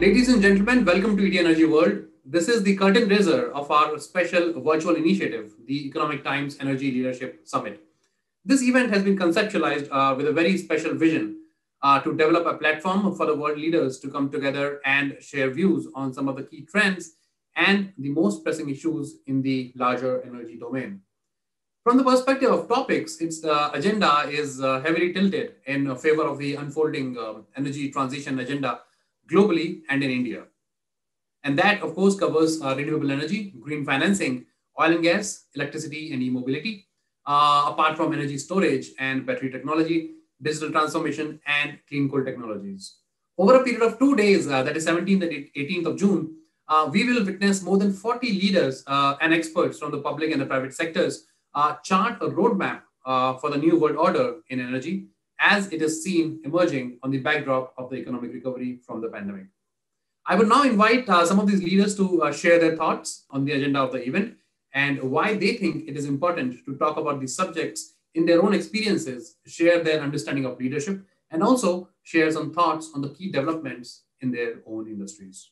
Ladies and gentlemen, welcome to ET Energy World. This is the curtain raiser of our special virtual initiative, the Economic Times Energy Leadership Summit. This event has been conceptualized uh, with a very special vision uh, to develop a platform for the world leaders to come together and share views on some of the key trends and the most pressing issues in the larger energy domain. From the perspective of topics, its uh, agenda is uh, heavily tilted in favor of the unfolding um, energy transition agenda globally and in India. And that, of course, covers uh, renewable energy, green financing, oil and gas, electricity and e-mobility, uh, apart from energy storage and battery technology, digital transformation, and clean coal technologies. Over a period of two days, uh, that is 17th and 18th of June, uh, we will witness more than 40 leaders uh, and experts from the public and the private sectors uh, chart a roadmap for the new world order in energy as it is seen emerging on the backdrop of the economic recovery from the pandemic. I would now invite uh, some of these leaders to uh, share their thoughts on the agenda of the event and why they think it is important to talk about these subjects in their own experiences, share their understanding of leadership, and also share some thoughts on the key developments in their own industries.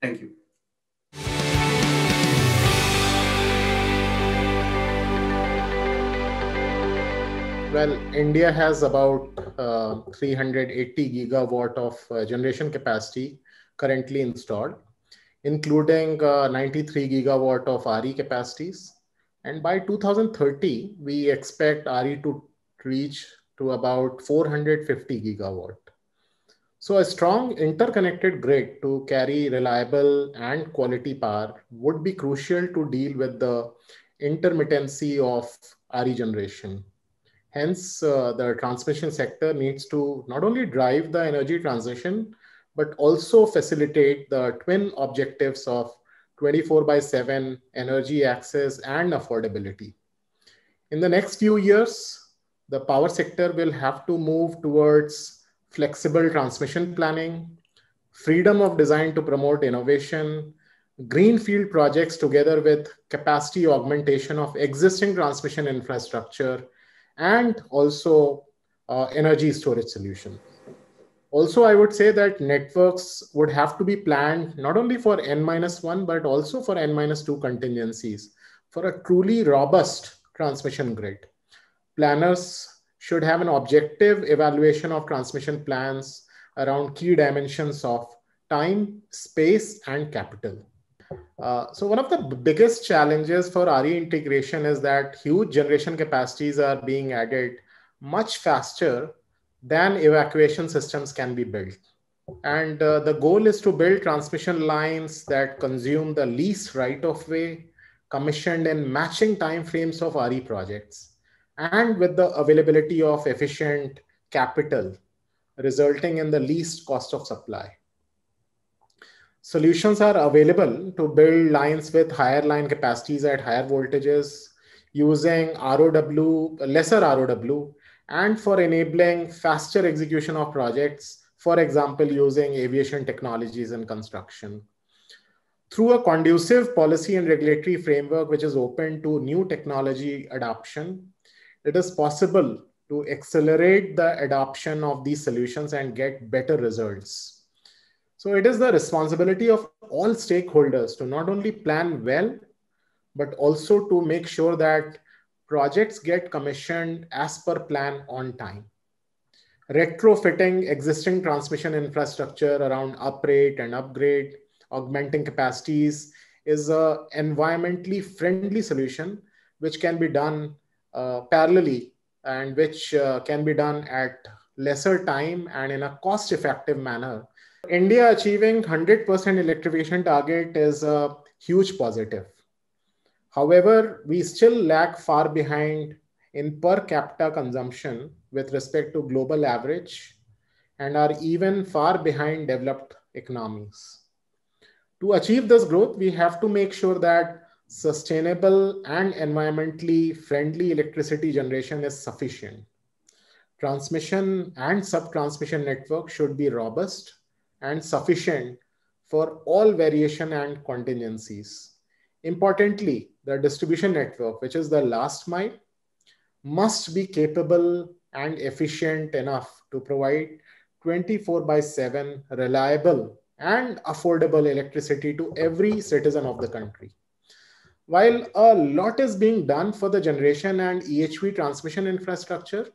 Thank you. Well, India has about uh, 380 gigawatt of uh, generation capacity currently installed, including uh, 93 gigawatt of RE capacities. And by 2030, we expect RE to reach to about 450 gigawatt. So a strong interconnected grid to carry reliable and quality power would be crucial to deal with the intermittency of RE generation. Hence, uh, the transmission sector needs to not only drive the energy transition, but also facilitate the twin objectives of 24 by 7 energy access and affordability. In the next few years, the power sector will have to move towards flexible transmission planning, freedom of design to promote innovation, greenfield projects together with capacity augmentation of existing transmission infrastructure, and also uh, energy storage solution. Also, I would say that networks would have to be planned not only for N minus one, but also for N minus two contingencies for a truly robust transmission grid. Planners should have an objective evaluation of transmission plans around key dimensions of time, space, and capital. Uh, so one of the biggest challenges for RE integration is that huge generation capacities are being added much faster than evacuation systems can be built. And uh, the goal is to build transmission lines that consume the least right of way, commissioned in matching timeframes of RE projects, and with the availability of efficient capital, resulting in the least cost of supply solutions are available to build lines with higher line capacities at higher voltages using ROW, lesser ROW, and for enabling faster execution of projects, for example, using aviation technologies in construction. Through a conducive policy and regulatory framework which is open to new technology adoption, it is possible to accelerate the adoption of these solutions and get better results. So it is the responsibility of all stakeholders to not only plan well, but also to make sure that projects get commissioned as per plan on time. Retrofitting existing transmission infrastructure around uprate and upgrade, augmenting capacities is a environmentally friendly solution which can be done uh, parallelly and which uh, can be done at lesser time and in a cost effective manner India achieving 100% electrification target is a huge positive. However, we still lag far behind in per capita consumption with respect to global average and are even far behind developed economies. To achieve this growth, we have to make sure that sustainable and environmentally friendly electricity generation is sufficient. Transmission and sub-transmission network should be robust and sufficient for all variation and contingencies. Importantly, the distribution network, which is the last mile, must be capable and efficient enough to provide 24 by 7 reliable and affordable electricity to every citizen of the country. While a lot is being done for the generation and EHV transmission infrastructure,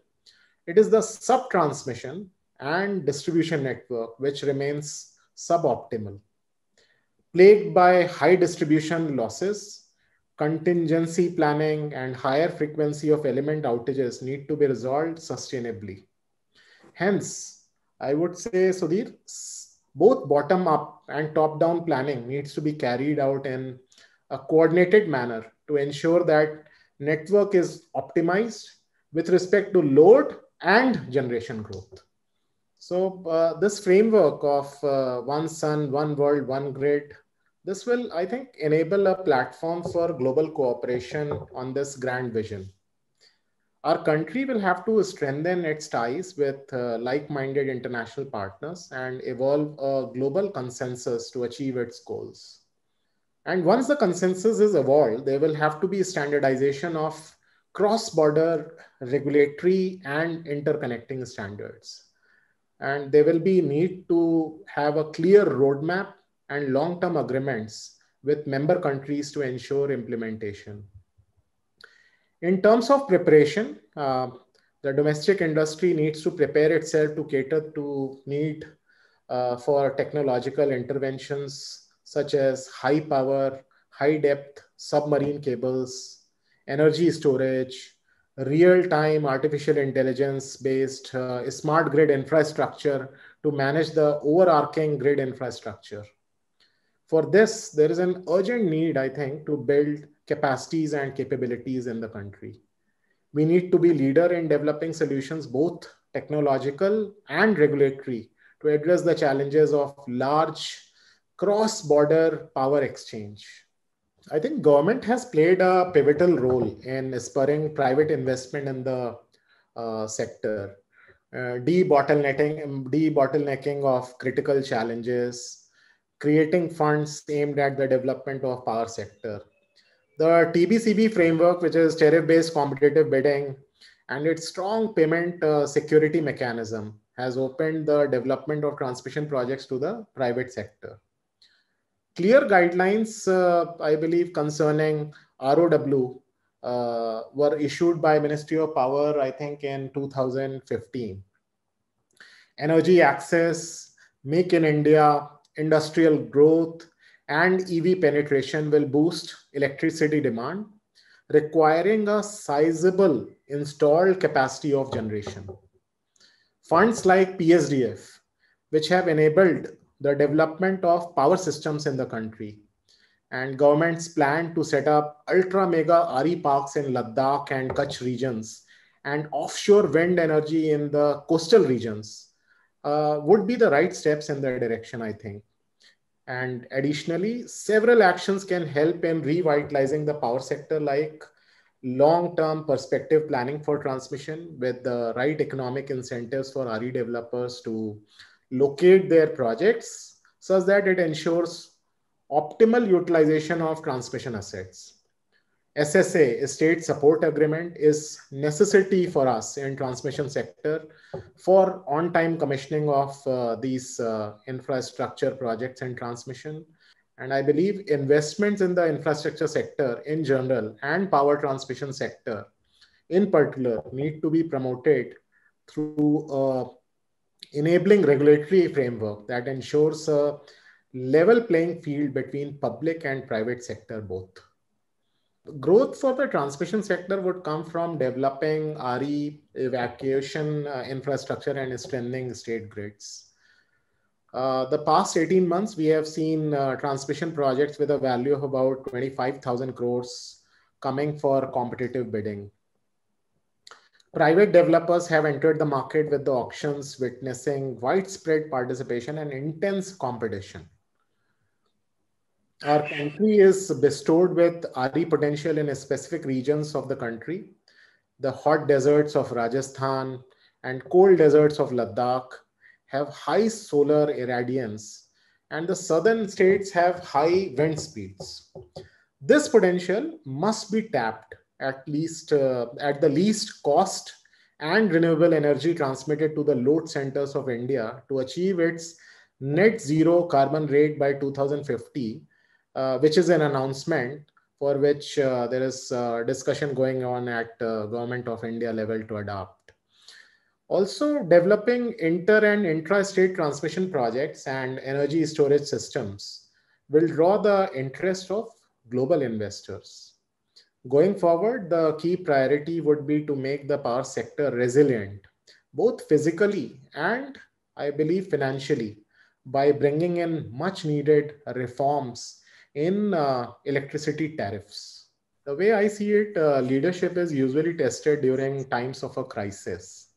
it is the sub-transmission and distribution network which remains suboptimal. Plagued by high distribution losses, contingency planning and higher frequency of element outages need to be resolved sustainably. Hence, I would say, Sudhir, both bottom up and top down planning needs to be carried out in a coordinated manner to ensure that network is optimized with respect to load and generation growth. So uh, this framework of uh, one sun, one world, one grid, this will, I think, enable a platform for global cooperation on this grand vision. Our country will have to strengthen its ties with uh, like-minded international partners and evolve a global consensus to achieve its goals. And once the consensus is evolved, there will have to be standardization of cross-border regulatory and interconnecting standards. And there will be need to have a clear roadmap and long-term agreements with member countries to ensure implementation. In terms of preparation, uh, the domestic industry needs to prepare itself to cater to need uh, for technological interventions such as high power, high depth submarine cables, energy storage, real-time artificial intelligence-based uh, smart grid infrastructure to manage the overarching grid infrastructure. For this, there is an urgent need, I think, to build capacities and capabilities in the country. We need to be leader in developing solutions, both technological and regulatory, to address the challenges of large cross-border power exchange. I think government has played a pivotal role in spurring private investment in the uh, sector, uh, debottlenecking, debottlenecking of critical challenges, creating funds aimed at the development of power sector. The TBCB framework, which is tariff-based competitive bidding, and its strong payment uh, security mechanism has opened the development of transmission projects to the private sector clear guidelines, uh, I believe, concerning ROW uh, were issued by Ministry of Power, I think, in 2015. Energy access, make in India, industrial growth, and EV penetration will boost electricity demand, requiring a sizable installed capacity of generation. Funds like PSDF, which have enabled the development of power systems in the country. And governments plan to set up ultra mega RE parks in Ladakh and Kutch regions and offshore wind energy in the coastal regions uh, would be the right steps in that direction, I think. And additionally, several actions can help in revitalizing the power sector, like long term perspective planning for transmission with the right economic incentives for RE developers to locate their projects such that it ensures optimal utilization of transmission assets. SSA, State Support Agreement, is necessity for us in transmission sector for on-time commissioning of uh, these uh, infrastructure projects and transmission. And I believe investments in the infrastructure sector in general and power transmission sector in particular need to be promoted through a enabling regulatory framework that ensures a level playing field between public and private sector both. Growth for the transmission sector would come from developing RE evacuation uh, infrastructure and strengthening state grids. Uh, the past 18 months, we have seen uh, transmission projects with a value of about 25,000 crores coming for competitive bidding. Private developers have entered the market with the auctions witnessing widespread participation and intense competition. Our country is bestowed with RE potential in specific regions of the country. The hot deserts of Rajasthan and cold deserts of Ladakh have high solar irradiance, and the southern states have high wind speeds. This potential must be tapped at least uh, at the least cost and renewable energy transmitted to the load centers of India to achieve its net zero carbon rate by 2050, uh, which is an announcement for which uh, there is uh, discussion going on at uh, government of India level to adopt. Also developing inter and intra-state transmission projects and energy storage systems will draw the interest of global investors. Going forward, the key priority would be to make the power sector resilient, both physically and I believe financially, by bringing in much needed reforms in uh, electricity tariffs. The way I see it, uh, leadership is usually tested during times of a crisis.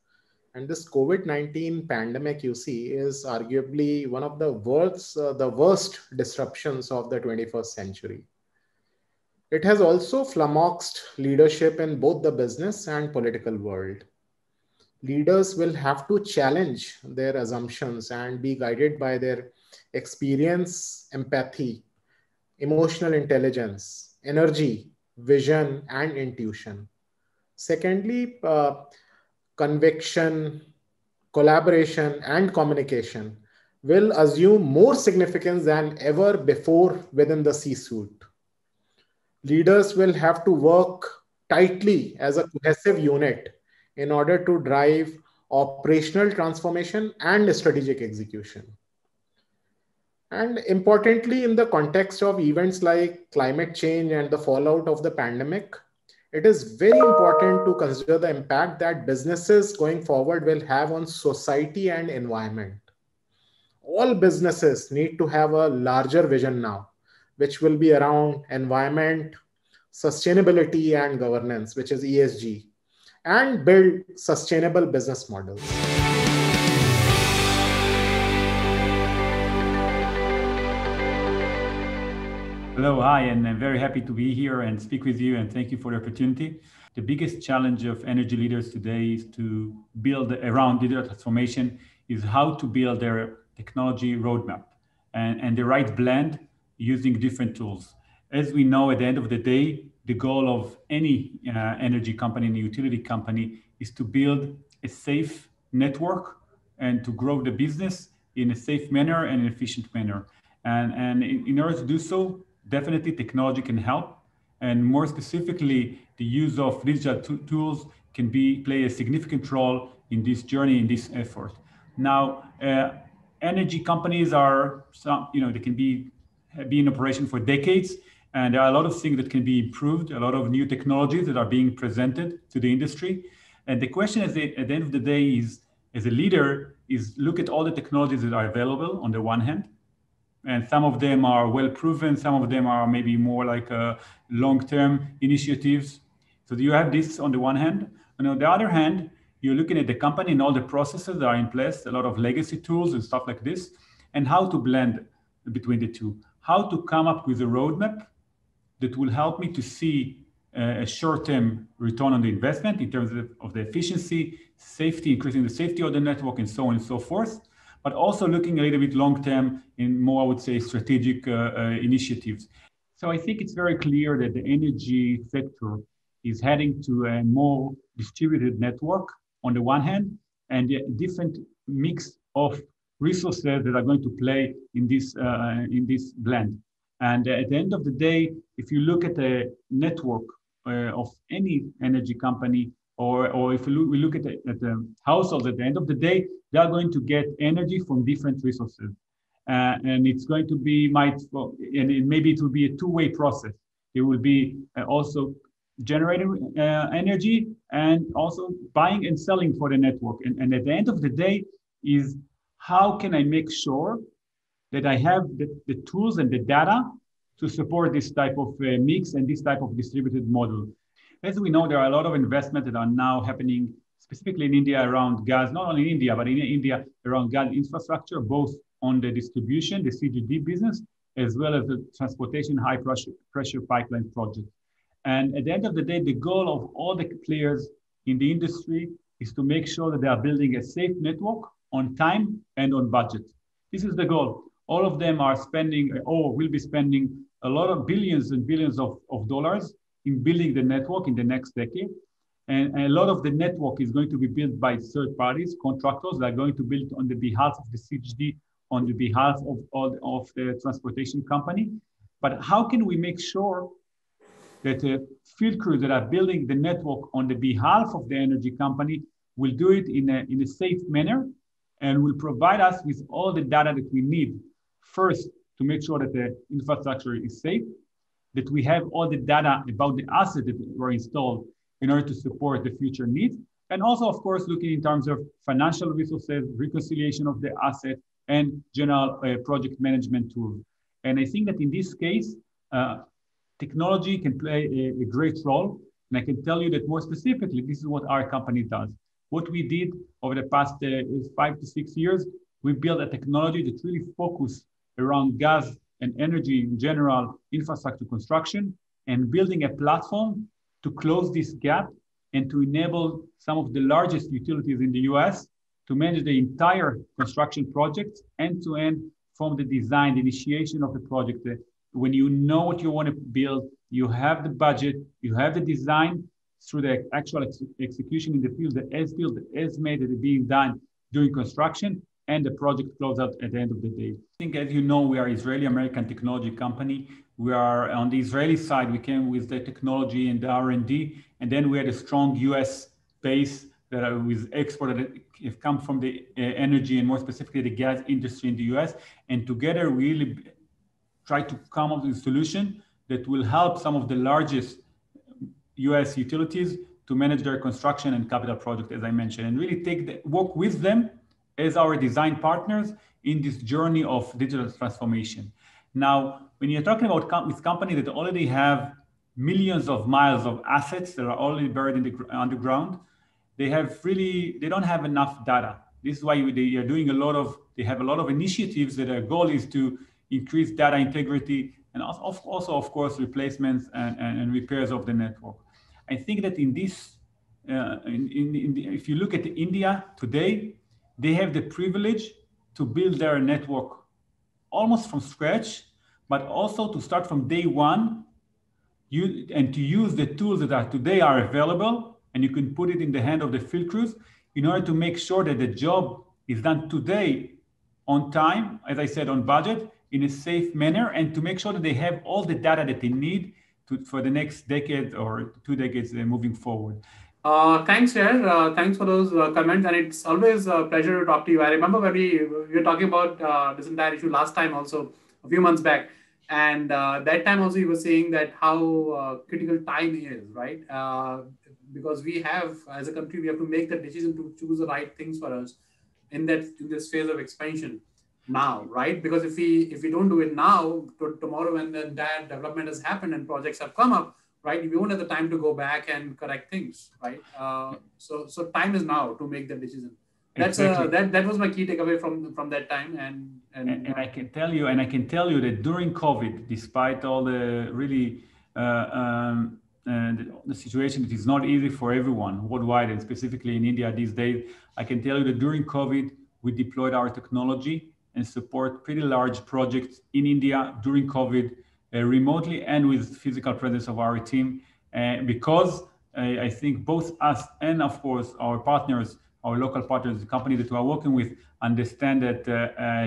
And this COVID 19 pandemic, you see, is arguably one of the world's, uh, the worst disruptions of the 21st century. It has also flummoxed leadership in both the business and political world leaders will have to challenge their assumptions and be guided by their experience, empathy, emotional intelligence, energy, vision, and intuition. Secondly, uh, conviction, collaboration, and communication will assume more significance than ever before within the C suite. Leaders will have to work tightly as a cohesive unit in order to drive operational transformation and strategic execution. And importantly, in the context of events like climate change and the fallout of the pandemic, it is very important to consider the impact that businesses going forward will have on society and environment. All businesses need to have a larger vision now, which will be around environment, sustainability, and governance, which is ESG and build sustainable business models. Hello, hi, and I'm very happy to be here and speak with you, and thank you for the opportunity. The biggest challenge of energy leaders today is to build around digital transformation is how to build their technology roadmap and, and the right blend using different tools. As we know, at the end of the day, the goal of any uh, energy company and utility company is to build a safe network and to grow the business in a safe manner and an efficient manner. And, and in, in order to do so, definitely technology can help. And more specifically, the use of digital tools can be play a significant role in this journey, in this effort. Now, uh, energy companies are, some, you know, they can be, be in operation for decades and there are a lot of things that can be improved, a lot of new technologies that are being presented to the industry. And the question is at the end of the day is, as a leader, is look at all the technologies that are available on the one hand. And some of them are well proven, some of them are maybe more like uh, long-term initiatives. So you have this on the one hand. And on the other hand, you're looking at the company and all the processes that are in place, a lot of legacy tools and stuff like this, and how to blend between the two. How to come up with a roadmap that will help me to see uh, a short-term return on the investment in terms of, of, the efficiency, safety, increasing the safety of the network, and so on and so forth. But also looking a little bit long-term in more, I would say, strategic uh, uh, initiatives. So I think it's very clear that the energy sector is heading to a more distributed network on the one hand, and a different mix of resources that are going to play in this uh, in this blend. And at the end of the day, if you look at the network uh, of any energy company, or, or if we look, we look at, the, at the households, at the end of the day, they are going to get energy from different resources. Uh, and it's going to be, might, and it, maybe it will be a two-way process. It will be uh, also generating uh, energy and also buying and selling for the network. And, and at the end of the day is how can I make sure that I have the, the tools and the data to support this type of uh, mix and this type of distributed model. As we know, there are a lot of investments that are now happening specifically in India around gas, not only in India, but in India around gas infrastructure, both on the distribution, the CGD business, as well as the transportation high pressure, pressure pipeline project. And at the end of the day, the goal of all the players in the industry is to make sure that they are building a safe network on time and on budget. This is the goal all of them are spending or will be spending a lot of billions and billions of, of dollars in building the network in the next decade. And, and, a lot of the network is going to be built by third parties, contractors that are going to build on the behalf of the CGD on the behalf of, of, of the transportation company. But how can we make sure that the field crews that are building the network on the behalf of the energy company will do it in a, in a safe manner and will provide us with all the data that we need. First, to make sure that the infrastructure is safe, that we have all the data about the assets that were installed in order to support the future needs. And also, of course, looking in terms of financial resources, reconciliation of the asset, and general uh, project management tools. And I think that in this case, uh, technology can play a, a, great role. And I can tell you that more specifically, this is what our company does. What we did over the past uh, five to six years, we built a technology that really focused around gas and energy in general, infrastructure construction, and building a platform to close this gap and to enable some of the largest utilities in the US to manage the entire construction project end to end from the design, the initiation of the project. When you know what you want to build, you have the budget, you have the design through the actual ex execution in the field, the as built, the as made that is being done during construction, and the project close out at the end of the day. I think, as you know, we are Israeli American technology company. We are on the Israeli side. We came with the technology and the R&D, and then we had a strong U.S. base that are with export that have come from the uh, energy and more specifically the gas industry in the U.S. And together, we really try to come up with a solution that will help some of the largest U.S. utilities to manage their construction and capital project, as I mentioned, and really take the, work with them as our design partners in this journey of digital transformation. Now, when you're talking about com- with companies that already have millions of miles of assets that are already buried in the underground, they have really they don't have enough data. This is why they are doing a lot of they have a lot of initiatives that their goal is to increase data integrity and also, of course, replacements and, and, and repairs of the network. I think that in this, uh, in, in, in the, if you look at India today, they have the privilege to build their network almost from scratch, but also to start from day one you, and to use the tools that are today are available and you can put it in the hand of the field crews in order to make sure that the job is done today on time, as I said, on budget, in a safe manner, and to make sure that they have all the data that they need to, for the next decade or two decades uh, moving forward. Uh, thanks, Yair. Uh, thanks for those uh, comments, and it's always a pleasure to talk to you. I remember when we, we were talking about uh, this entire issue last time, also a few months back, and uh, that time also you were saying that how critical time is, right? because we have, as a country, we have to make the decision to choose the right things for us in that in this phase of expansion now, right? Because if we if we don't do it now, to, tomorrow when the that development has happened and projects have come up right? We won't have the time to go back and correct things, right? Uh, so so time is now to make the decision. That's uh, exactly. uh, that that was my key takeaway from from that time, and and, and, and I can tell you, and I can tell you that during COVID, despite all the really uh, um, uh, the, the, situation, it is not easy for everyone worldwide, and specifically in India these days. I can tell you that during COVID, we deployed our technology and support pretty large projects in India during COVID uh, remotely and with physical presence of our team uh, because uh, I think both us and of course our partners, our local partners, the company that we are working with, understand that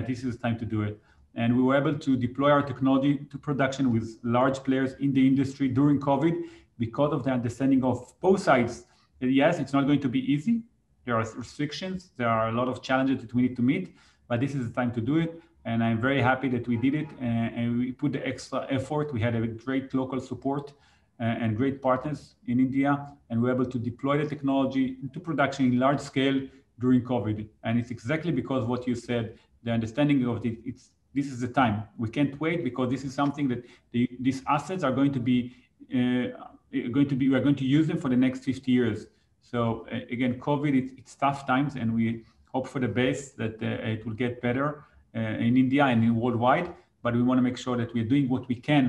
this is time to do it and we were able to deploy our technology to production with large players in the industry during COVID because of the understanding of both sides. Yes, it's not going to be easy. There are restrictions, there are a lot of challenges that we need to meet, but this is the time to do it and I'm very happy that we did it and, and we put the extra effort. We had a great local support and great partners in India, and we're able to deploy the technology into production in large scale during COVID. And it's exactly because what you said, the understanding of it, it's this is the time. We can't wait because this is something that the, these assets are going to be uh, going to be. We're going to use them for the next 50 years. So uh, again, COVID, it, it's tough times, and we hope for the best that uh, it will get better. Uh, in India and worldwide, but we want to make sure that we're doing what we can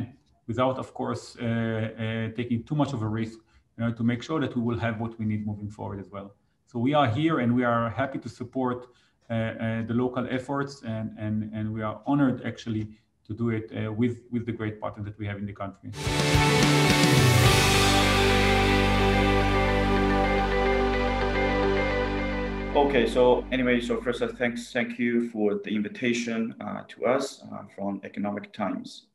without, of course, uh, taking too much of a risk you know, to make sure that we will have what we need moving forward as well. So we are here and we are happy to support the local efforts and, and, and we are honored actually to do it uh, with, with the great partners that we have in the country. Okay, so anyway, so first, uh, thanks, thank you for the invitation uh, to us uh, from Economic Times.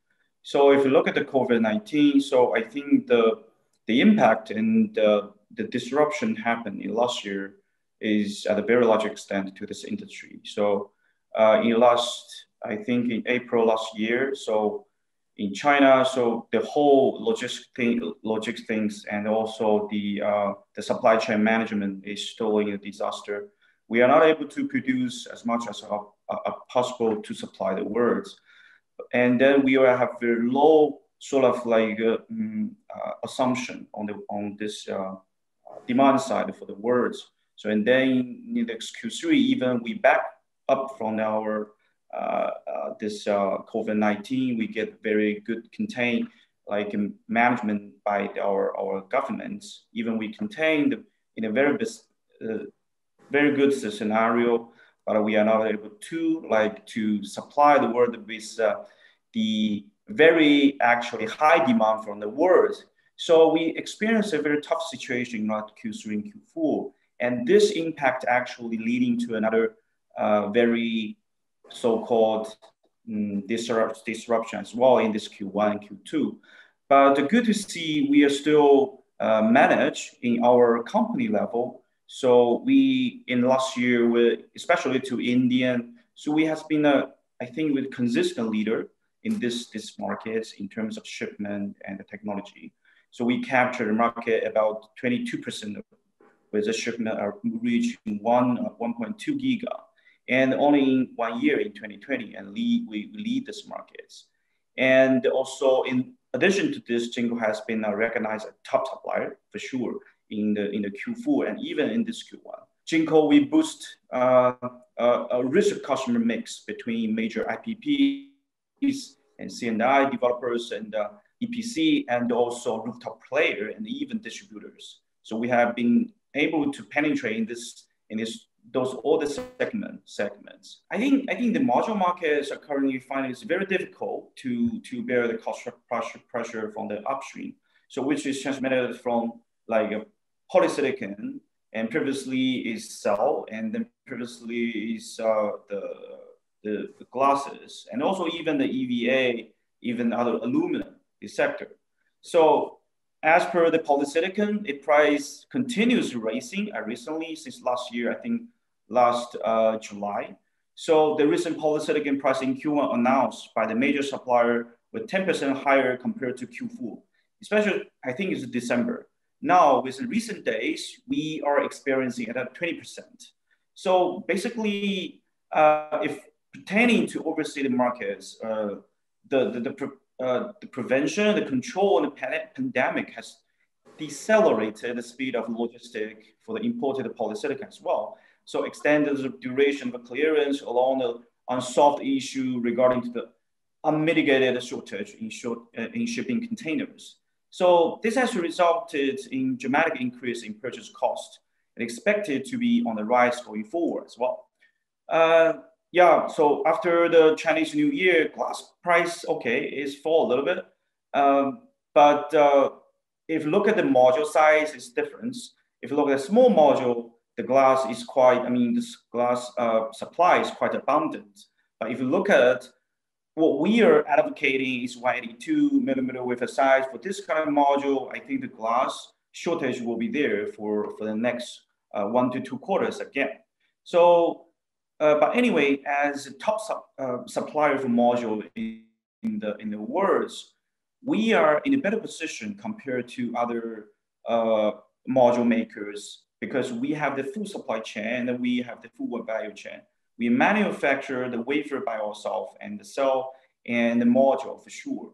So if you look at the COVID-19, so I think the the impact and the, the disruption happened in last year is at a very large extent to this industry. So uh, in last, I think in April last year, so in China, so the whole logistics thing, logistics things and also the uh, the supply chain management is still in a disaster. We are not able to produce as much as uh, uh, possible to supply the words, and then we have very low sort of like uh, mm, uh, assumption on the on this uh, demand side for the words. So and then in the Q3, even we back up from our uh, uh, this uh, COVID-19, we get very good contain like management by our, our governments. Even we contained in a very, very good scenario, but we are not able to like to supply the world with the very actually high demand from the world. So we experienced a very tough situation in Q3 and Q4. And this impact actually leading to another uh, very so-called um, disrupt, disruption as well in this Q1 and Q2. But good to see we are still uh, managed in our company level. So we in last year, we, especially to Indian, so we has been a I think with consistent leader in this this market in terms of shipment and the technology. So we captured the market about 22% with the shipment are reaching one 1.2 giga and only in one year in 2020 and lead, we lead this markets. And also in addition to this, Jinko has been recognized a top supplier for sure in the, in the Q4 and even in this Q1. Jinko, we boost uh, a, a rich customer mix between major IPPs and CNI developers and uh, EPC and also rooftop player and even distributors. So we have been able to penetrate in this in this those all the segment segments. I think I think the module markets are currently finding it's very difficult to to bear the cost pressure pressure from the upstream. So which is transmitted from like a polysilicon and previously is cell and then previously is uh, the, the, the glasses and also even the EVA, even other aluminum sector. So as per the polysilicon, it price continues rising uh, recently since last year, I think last uh, July. So the recent polysilicon price in Q1 announced by the major supplier with 10% higher compared to Q4, especially I think it's December. Now with recent days, we are experiencing at 20%. So basically, uh, if pertaining to overseas markets, uh, the, the, the, uh, the prevention, the control, and the pandemic has decelerated the speed of logistic for the imported polysilicon as well. So extended duration of clearance along the unsolved issue regarding to the unmitigated shortage in, short, uh, in shipping containers. So this has resulted in dramatic increase in purchase cost and expected to be on the rise going forward as well. Uh, yeah, so after the Chinese New Year, glass price, okay, is fall a little bit. Um, but uh, if you look at the module size, it's different. If you look at a small module, the glass is quite, I mean, this glass uh, supply is quite abundant. But if you look at what we are advocating is 182 millimeter wafer size for this kind of module, I think the glass shortage will be there for, for the next uh, one to two quarters again. So, uh, but anyway, as a top su uh, supplier for module in, in, the in the world, we are in a better position compared to other uh, module makers because we have the full supply chain and we have the full value chain. We manufacture the wafer by ourselves and the cell and the module for sure.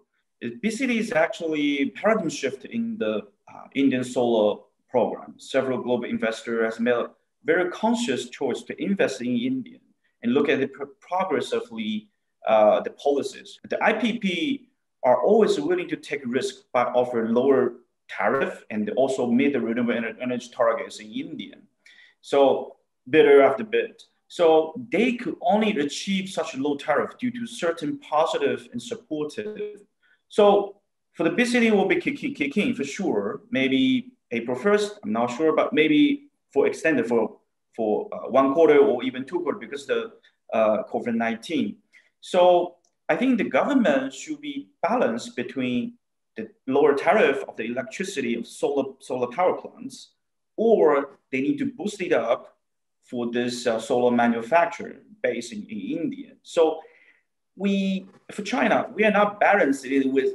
Basically is actually paradigm shift in the uh, Indian solar program. Several global investors have made a very conscious choice to invest in India and look at the pro progress of the, uh, the policies. The IPP are always willing to take risk by offering lower tariff and they also meet the renewable energy targets in India. So bidder after bid. So they could only achieve such a low tariff due to certain positive and supportive. So for the BCD will be kicking for sure. Maybe April 1st, I'm not sure, but maybe for extended for, for uh, one quarter or even two quarters because the uh, COVID-19. So I think the government should be balanced between the lower tariff of the electricity of solar, solar power plants, or they need to boost it up for this uh, solar manufacturer based in, in India. So we, for China, we are not balanced with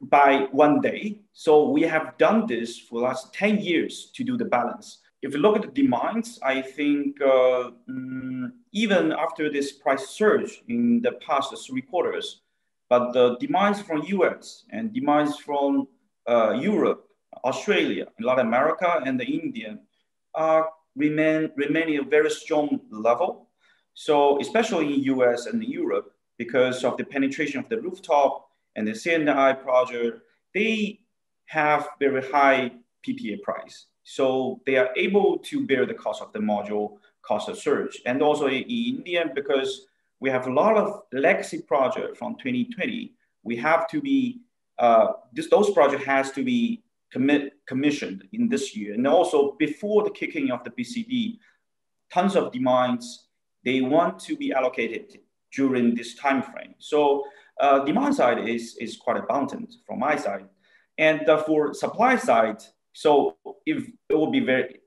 by one day. So we have done this for the last 10 years to do the balance. If you look at the demands, I think uh, mm, even after this price surge in the past three quarters, but the demands from US and demands from uh, Europe, Australia, Latin America, and the India are remain remaining a very strong level. So especially in US and Europe, because of the penetration of the rooftop and the CNI project, they have very high PPA price. So they are able to bear the cost of the module cost of surge. And also in India, because we have a lot of legacy project from 2020, we have to be, uh, this, those projects has to be commit, commissioned in this year. And also before the kicking of the BCD, tons of demands, they want to be allocated during this time frame. So uh, demand side is, is quite abundant from my side. And uh, for supply side, so if it will be very,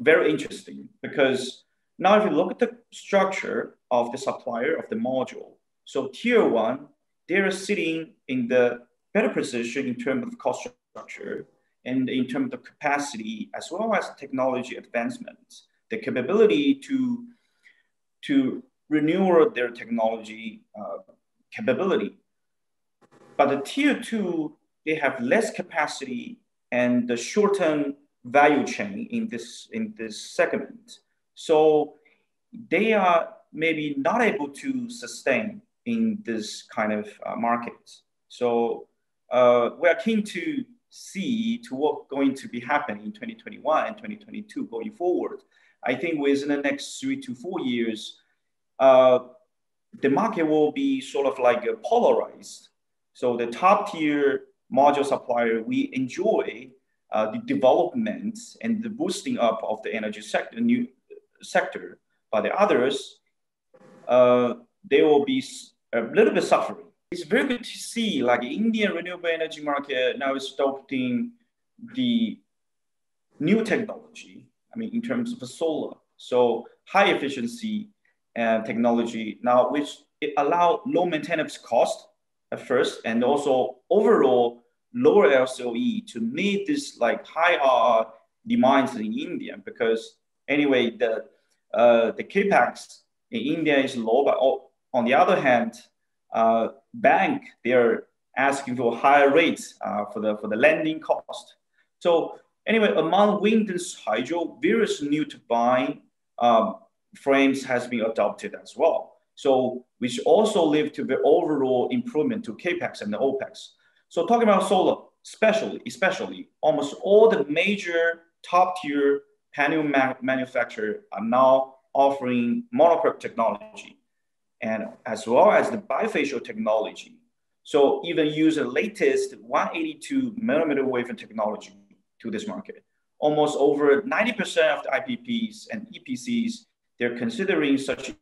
very interesting because now if you look at the structure of the supplier of the module, so tier one, they're sitting in the better position in terms of cost structure and in terms of capacity as well as technology advancements, the capability to, to renew their technology uh, capability. But the tier two, they have less capacity and the short-term value chain in this in this segment. So they are maybe not able to sustain in this kind of uh, market. So uh, we are keen to see to what going to be happening in 2021 and 2022 going forward. I think within the next three to four years, uh, the market will be sort of like polarized. So the top tier module supplier, we enjoy uh, the development and the boosting up of the energy sector, new sector. But the others, uh, they will be a little bit suffering. It's very good to see like Indian renewable energy market now is adopting the new technology. I mean, in terms of solar, so high efficiency and technology now, which it allow low maintenance cost at first, and also overall lower LCOE to meet this like high RR demands in India. Because anyway, the uh, the capex in India is low, but on the other hand, uh, bank they're asking for higher rates uh, for the for the lending cost. So anyway, among wind and hydro, various new turbine um, frames has been adopted as well. So which also lead to the overall improvement to capex and the opex. So talking about solar, especially, especially almost all the major top tier panel ma are now offering mono PERC technology and as well as the bifacial technology. So even use the latest 182 millimeter wafer technology to this market. Almost over 90% of the IPPs and EPCs, they're considering such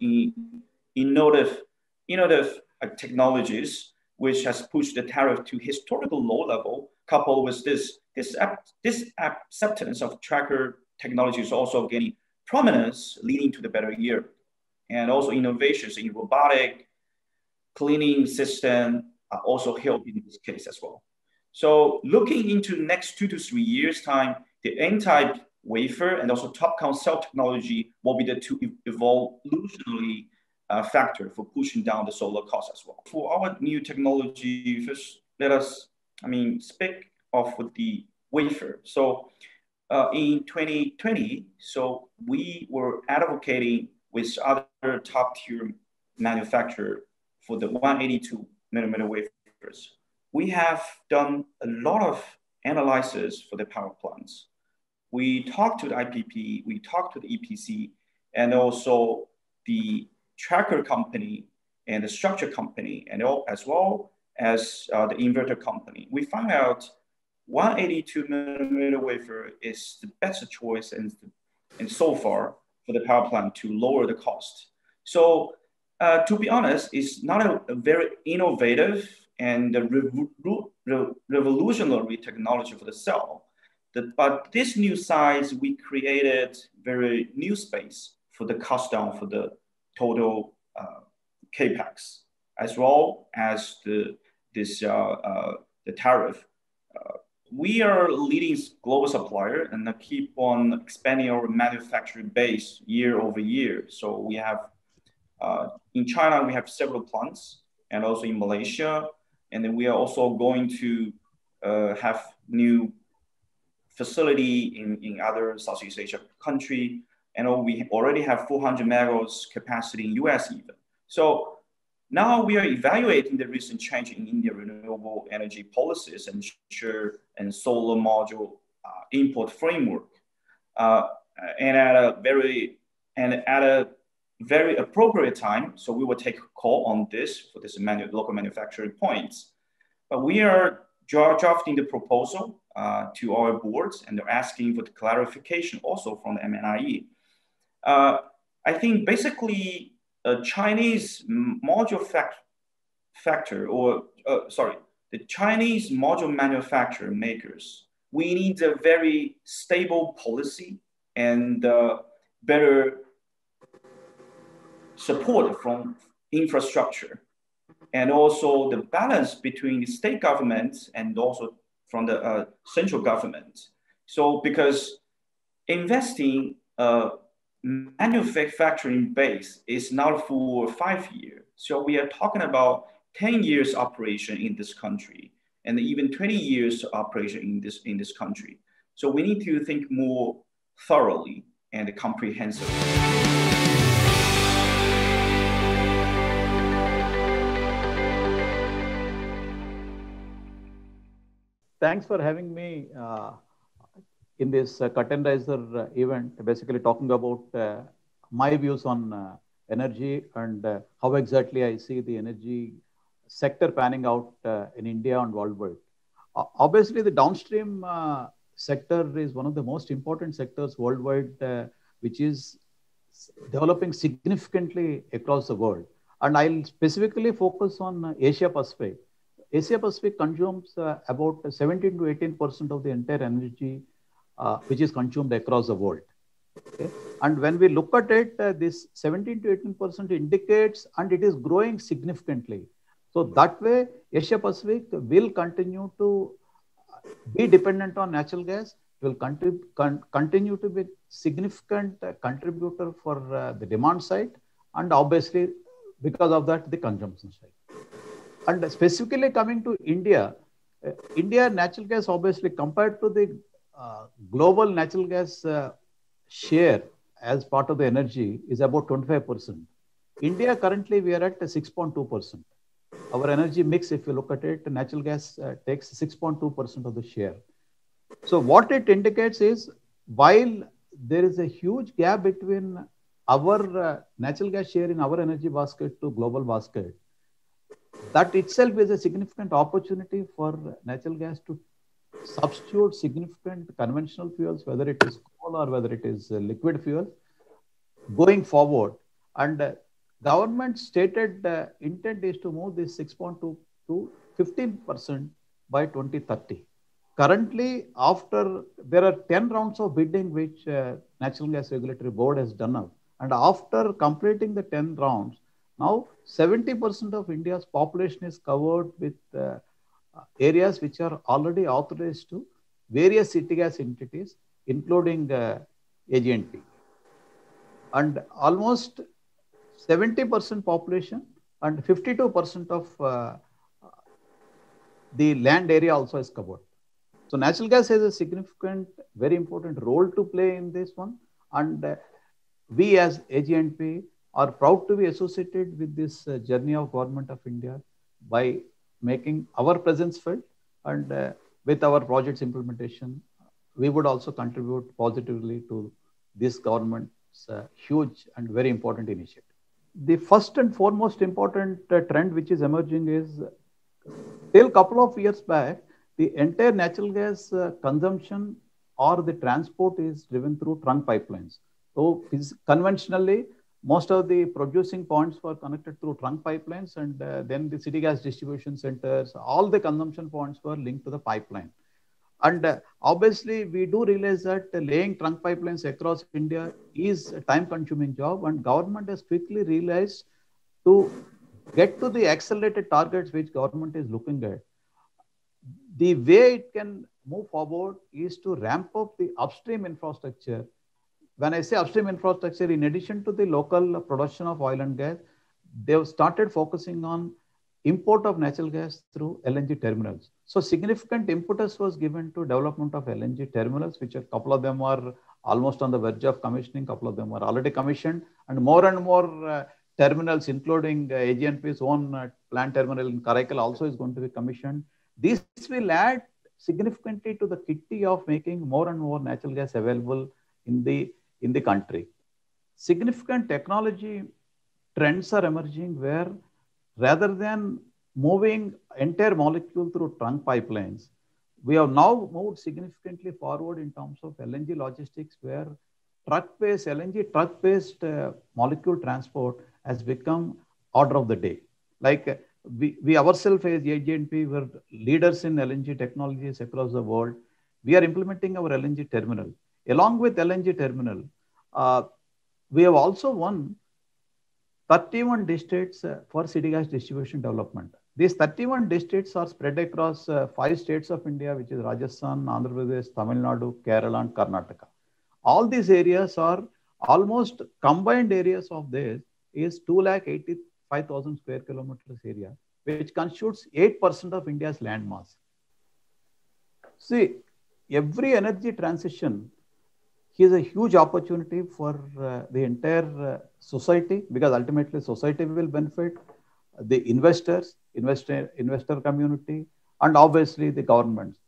innovative, innovative uh, technologies which has pushed the tariff to historical low level, coupled with this, this, this acceptance of tracker technology is also gaining prominence, leading to the better year. And also innovations in robotic cleaning system are also helping in this case as well. So looking into next two to three years time, the N-type wafer and also TOPCon cell technology will be the two evolutionary uh, factor for pushing down the solar cost as well. For our new technology, first let us, I mean, speak of the wafer. So uh, in 2020, so we were advocating with other top tier manufacturer for the 182 millimeter wafers. We have done a lot of analysis for the power plants. We talked to the IPP, we talked to the EPC, and also the tracker company and the structure company, and all, as well as uh, the inverter company. We found out 182 millimeter wafer is the best choice and and so far for the power plant to lower the cost. So uh, to be honest, it's not a, a very innovative and re- revolutionary technology for the cell. The, but this new size, we created very new space for the cost down for the total uh, capex, as well as the this uh, uh the tariff. Uh, we are leading global supplier and keep on expanding our manufacturing base year over year. So we have in China we have several plants, and also in Malaysia, and then we are also going to have new facility in, in other Southeast Asia country. And we already have 400 megawatts capacity in US even. So now we are evaluating the recent change in India renewable energy policies and sure and solar module uh, import framework. Uh, and at a very and at a very appropriate time, so we will take a call on this for this manu- local manufacturing points. But we are drafting the proposal uh, to our boards and they're asking for the clarification also from the MNRE. Uh, I think basically a Chinese module fact factor or uh, sorry, the Chinese module manufacturer makers, we need a very stable policy and uh, better support from infrastructure and also the balance between the state governments and also from the uh, central government. So because investing uh, manufacturing base is not for five years. So we are talking about 10 years operation in this country and even 20 years operation in this, in this country. So we need to think more thoroughly and comprehensively. thanks for having me uh, in this uh, raiser uh, event, basically talking about uh, my views on uh, energy and how exactly I see the energy sector panning out in India and worldwide. obviously, the downstream sector is one of the most important sectors worldwide, which is developing significantly across the world. And I'll specifically focus on Asia Pacific Asia Pacific consumes uh, about 17 to 18 percent of the entire energy uh, which is consumed across the world. Okay? And when we look at it, uh, this 17 to 18 percent indicates and it is growing significantly. So that way, Asia Pacific will continue to be dependent on natural gas, will contrib- con- continue to be significant uh, contributor for uh, the demand side, and obviously because of that, the consumption side. And specifically coming to India, uh, India natural gas obviously compared to the uh, global natural gas uh, share as part of the energy is about 25%. India currently we are at 6.2%. Our energy mix, if you look at it, natural gas uh, takes 6.2% of the share. So what it indicates is while there is a huge gap between our uh, natural gas share in our energy basket to global basket, that itself is a significant opportunity for natural gas to substitute significant conventional fuels, whether it is coal or whether it is liquid fuel, going forward. And uh, government stated uh, intent is to move this 6.2 to 15% by 2030. Currently, after there are 10 rounds of bidding which uh, Natural Gas Regulatory Board has done up, and after completing the 10 rounds, now, 70% of India's population is covered with uh, areas which are already authorized to various city gas entities, including uh, AG&P. And almost 70% population and 52% of uh, the land area also is covered. So natural gas has a significant, very important role to play in this one. And uh, we as AG&P are proud to be associated with this uh, journey of government of India by making our presence felt and uh, with our projects implementation, we would also contribute positively to this government's uh, huge and very important initiative. The first and foremost important uh, trend which is emerging is till couple of years back, the entire natural gas uh, consumption or the transport is driven through trunk pipelines So conventionally, most of the producing points were connected through trunk pipelines and uh, then the city gas distribution centers, all the consumption points were linked to the pipeline. And uh, obviously, we do realize that uh, laying trunk pipelines across India is a time-consuming job, and government has quickly realized to get to the accelerated targets which government is looking at. The way it can move forward is to ramp up the upstream infrastructure. When I say upstream infrastructure, in addition to the local production of oil and gas, they've started focusing on import of natural gas through LNG terminals. So significant impetus was given to development of LNG terminals, which a couple of them are almost on the verge of commissioning, couple of them are already commissioned, and more and more uh, terminals, including uh, AG&P's own uh, plant terminal in Karaikal also is going to be commissioned. This will add significantly to the kitty of making more and more natural gas available in the, in the country. Significant technology trends are emerging where rather than moving entire molecule through trunk pipelines, we have now moved significantly forward in terms of LNG logistics where truck-based, LNG truck-based uh, molecule transport has become order of the day. Like uh, we, we ourselves as AG&P were leaders in LNG technologies across the world. We are implementing our LNG terminal. Along with LNG terminal, uh, we have also won 31 districts uh, for city gas distribution development. These 31 districts are spread across uh, five states of India, which is Rajasthan, Andhra Pradesh, Tamil Nadu, Kerala, and Karnataka. All these areas are almost combined areas of this is 2,85,000 square kilometers area, which constitutes 8% of India's land mass. See, every energy transition is a huge opportunity for uh, the entire uh, society because ultimately society will benefit the investors investor investor community and obviously the governments.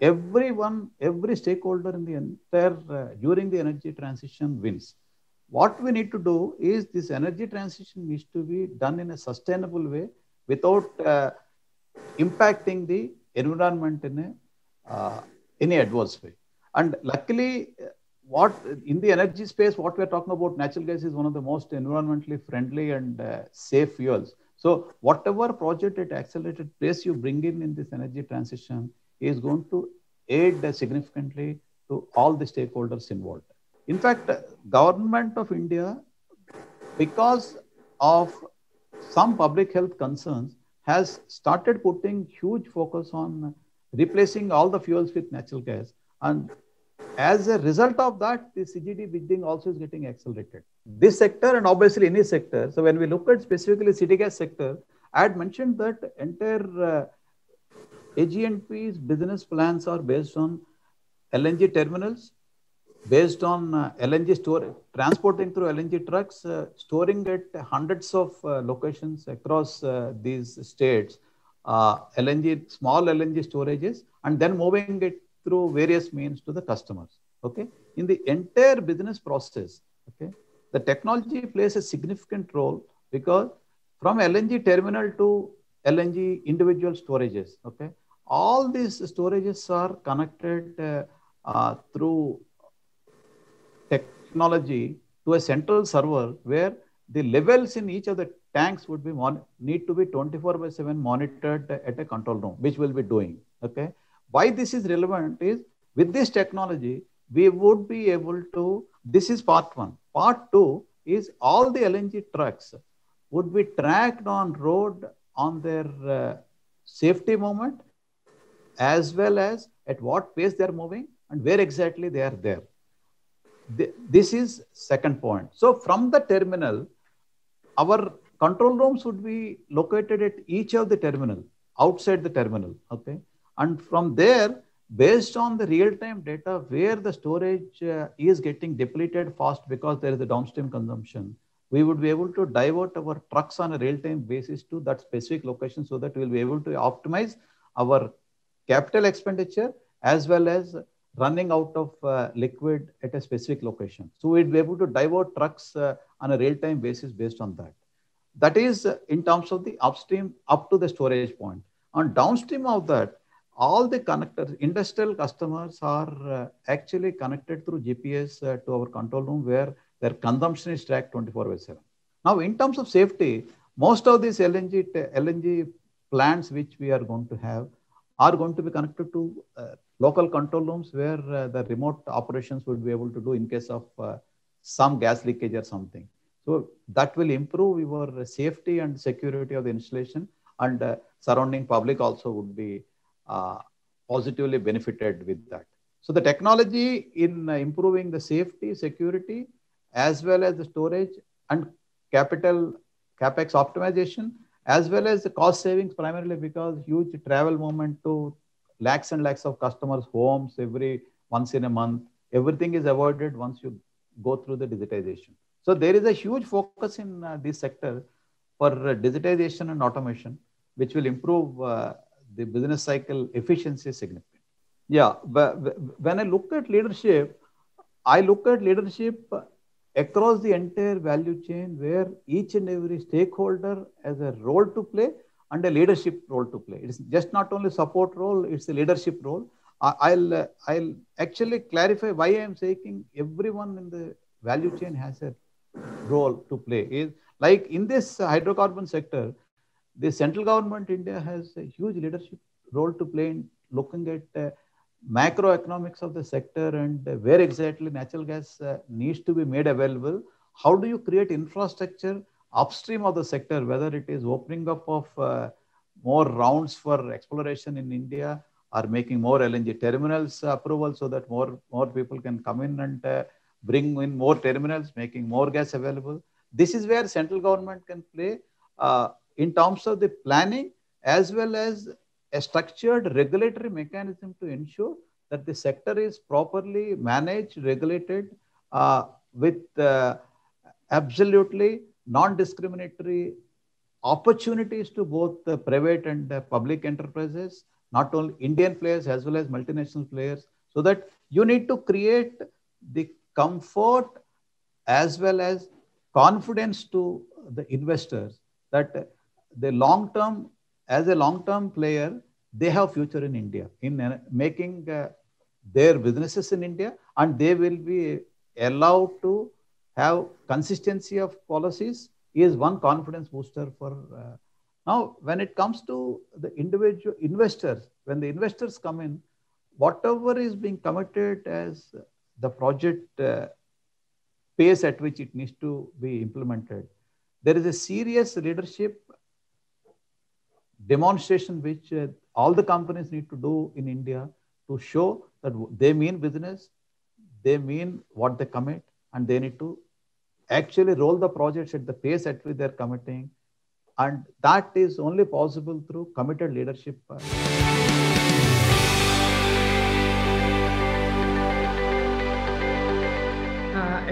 Everyone every stakeholder in the entire uh, during the energy transition wins. What we need to do is this energy transition needs to be done in a sustainable way without uh, impacting the environment in a uh, any adverse way. And luckily what in the energy space, what we're talking about, natural gas is one of the most environmentally friendly and uh, safe fuels. So whatever project at accelerated pace you bring in in this energy transition is going to aid significantly to all the stakeholders involved. In fact, government of India, because of some public health concerns, has started putting huge focus on replacing all the fuels with natural gas. And as a result of that, the CGD bidding also is getting accelerated. This sector and obviously any sector. So when we look at specifically city gas sector, I had mentioned that entire uh, AG&P's business plans are based on LNG terminals, based on uh, LNG store, transporting through LNG trucks, uh, storing at hundreds of uh, locations across uh, these states, uh, LNG, small LNG storages, and then moving it through various means to the customers. Okay. In the entire business process, okay, the technology plays a significant role because from LNG terminal to LNG individual storages, okay, all these storages are connected uh, uh, through technology to a central server where the levels in each of the tanks would be need to be 24 by 7 monitored at a control room, which we'll be doing. Okay. Why this is relevant is with this technology, we would be able to, this is part one. Part two is all the LNG trucks would be tracked on road on their uh, safety moment as well as at what pace they're moving and where exactly they are there. This is second point. So from the terminal, our control rooms would be located at each of the terminal, outside the terminal, okay? And from there, based on the real-time data where the storage uh, is getting depleted fast because there is a downstream consumption, we would be able to divert our trucks on a real-time basis to that specific location so that we'll be able to optimize our capital expenditure as well as running out of uh, liquid at a specific location. So we'd be able to divert trucks uh, on a real-time basis based on that. That is uh, in terms of the upstream up to the storage point. On downstream of that, all the connectors, industrial customers are uh, actually connected through GPS uh, to our control room where their consumption is tracked 24 by 7. Now, in terms of safety, most of these LNG, LNG plants which we are going to have are going to be connected to uh, local control rooms where uh, the remote operations would be able to do in case of uh, some gas leakage or something. So that will improve your safety and security of the installation and uh, surrounding public also would be uh, positively benefited with that. So the technology in uh, improving the safety, security, as well as the storage and capital capex optimization, as well as the cost savings primarily because huge travel movement to lakhs and lakhs of customers' homes every once in a month. Everything is avoided once you go through the digitization. So there is a huge focus in uh, this sector for uh, digitization and automation, which will improve uh, the business cycle efficiency significantly. Yeah, but when I look at leadership, I look at leadership across the entire value chain where each and every stakeholder has a role to play and a leadership role to play. It's just not only support role, it's a leadership role. I'll, I'll actually clarify why I'm saying everyone in the value chain has a role to play. Is like in this hydrocarbon sector, the central government India has a huge leadership role to play in looking at uh, macroeconomics of the sector and uh, where exactly natural gas uh, needs to be made available. How do you create infrastructure upstream of the sector, whether it is opening up of uh, more rounds for exploration in India or making more LNG terminals approval so that more, more people can come in and uh, bring in more terminals, making more gas available. This is where central government can play uh, in terms of the planning as well as a structured regulatory mechanism to ensure that the sector is properly managed, regulated uh, with uh, absolutely non-discriminatory opportunities to both the private and the public enterprises, not only Indian players as well as multinational players, so that you need to create the comfort as well as confidence to the investors that the long term, as a long term player, they have future in India in uh, making uh, their businesses in India and they will be allowed to have consistency of policies is one confidence booster for uh, now when it comes to the individual investors when the investors come in whatever is being committed as the project uh, pace at which it needs to be implemented. There is a serious leadership demonstration which uh, all the companies need to do in India to show that they mean business, they mean what they commit, and they need to actually roll the projects at the pace at which they're committing. And that is only possible through committed leadership.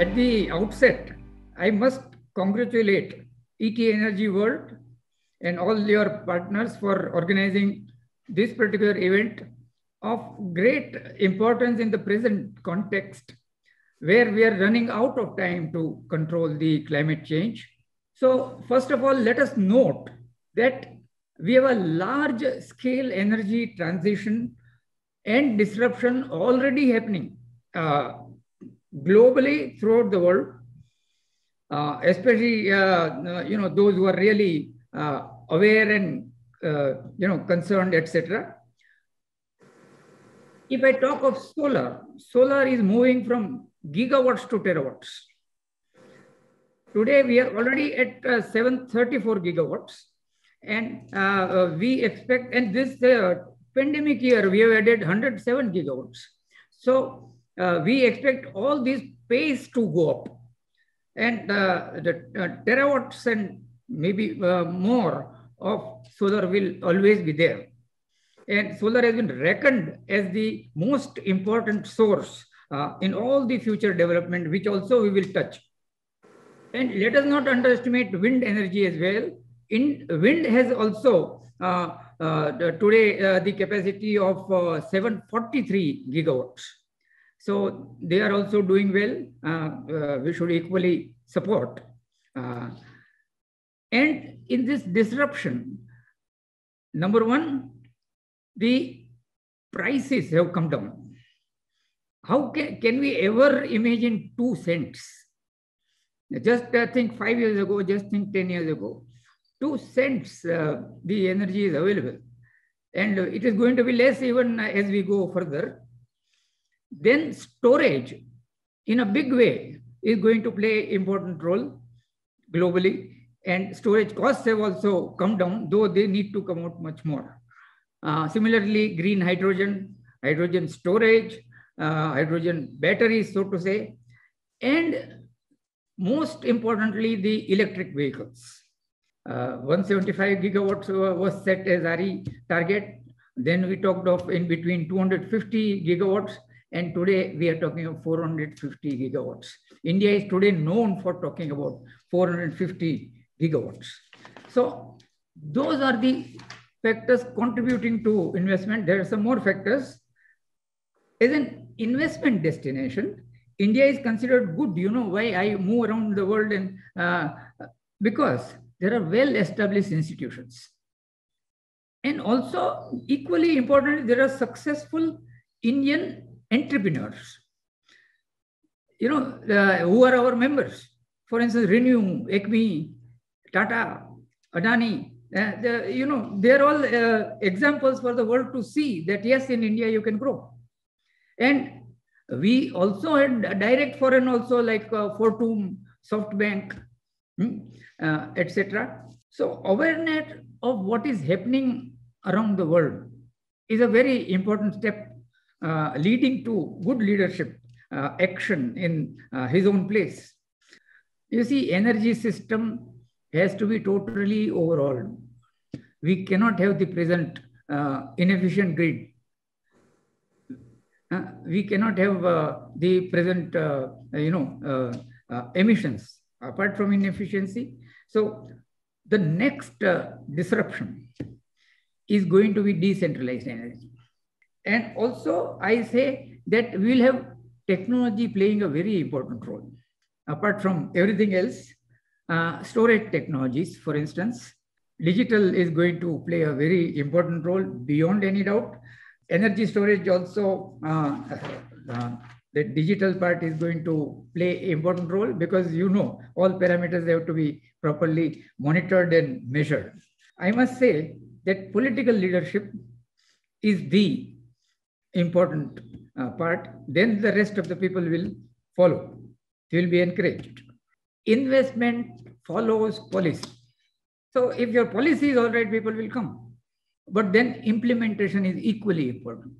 at the outset, I must congratulate ET Energy World and all your partners for organizing this particular event of great importance in the present context where we are running out of time to control the climate change. So first of all, let us note that we have a large scale energy transition and disruption already happening. Uh, globally throughout the world, uh, especially uh, you know those who are really uh, aware and uh, you know concerned, etc. If I talk of solar, solar is moving from gigawatts to terawatts. Today we are already at uh, 734 gigawatts, and we expect, and this pandemic year we have added 107 gigawatts. So uh, we expect all these pace to go up. And uh, the uh, terawatts and maybe uh, more of solar will always be there. And solar has been reckoned as the most important source uh, in all the future development, which also we will touch. And let us not underestimate wind energy as well. In wind has also uh, today the capacity of 743 gigawatts. So they are also doing well. Uh, uh, we should equally support. And in this disruption, number one, the prices have come down. How can, can we ever imagine two cents? Just uh, think five years ago, just think 10 years ago, two cents uh, the energy is available. And it is going to be less even as we go further. Then storage in a big way is going to play important role globally. And storage costs have also come down, though they need to come out much more. Uh, similarly, green hydrogen, hydrogen storage, uh, hydrogen batteries, so to say, and most importantly, the electric vehicles. Uh, 175 gigawatts was set as RE target. Then we talked of in between 250 gigawatts, and today we are talking of 450 gigawatts. India is today known for talking about 450 gigawatts. So those are the factors contributing to investment. There are some more factors. As an investment destination, India is considered good. You know why I move around the world and uh, because there are well-established institutions. And also equally important, there are successful Indian entrepreneurs, you know, uh, who are our members. For instance, Renew, Acme, Tata, Adani, uh, the, you know, they're all uh, examples for the world to see that yes, in India you can grow. And we also had direct foreign also like uh, Fortum, SoftBank, hmm, uh, etc. So awareness of what is happening around the world is a very important step uh, leading to good leadership uh, action in uh, his own place. You see, energy system has to be totally overhauled. We cannot have the present uh, inefficient grid uh, we cannot have uh, the present, uh, you know, emissions apart from inefficiency. So the next disruption is going to be decentralized energy. And also I say that we'll have technology playing a very important role. Apart from everything else, uh, storage technologies, for instance, digital is going to play a very important role beyond any doubt energy storage also, uh, uh, the digital part is going to play important role because you know all parameters have to be properly monitored and measured. I must say that political leadership is the important uh, part. Then the rest of the people will follow. They will be encouraged. Investment follows policy. So if your policy is all right, people will come. But then implementation is equally important.